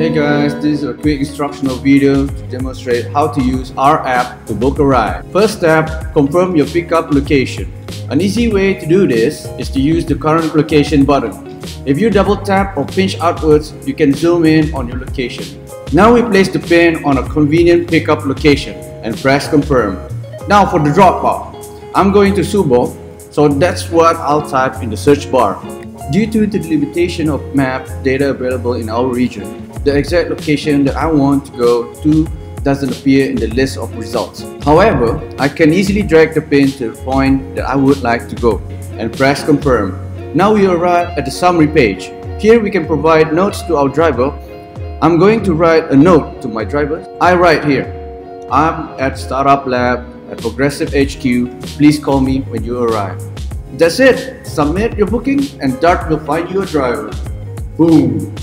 Hey guys, this is a quick instructional video to demonstrate how to use our app to book a ride. First step, confirm your pickup location. An easy way to do this is to use the current location button. If you double tap or pinch outwards, you can zoom in on your location. Now we place the pin on a convenient pickup location and press confirm. Now for the drop off. I'm going to Subo, so that's what I'll type in the search bar. Due to the limitation of map data available in our region, the exact location that I want to go to doesn't appear in the list of results. However, I can easily drag the pin to the point that I would like to go and press confirm. Now we arrive at the summary page. Here we can provide notes to our driver. I'm going to write a note to my driver. I write here, I'm at Startup Lab at Progresif HQ. Please call me when you arrive. That's it. Submit your booking and Dart will find you a driver. Boom.